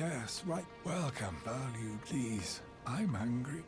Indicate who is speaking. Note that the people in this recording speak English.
Speaker 1: Yes, right. Welcome. value, please? I'm hungry.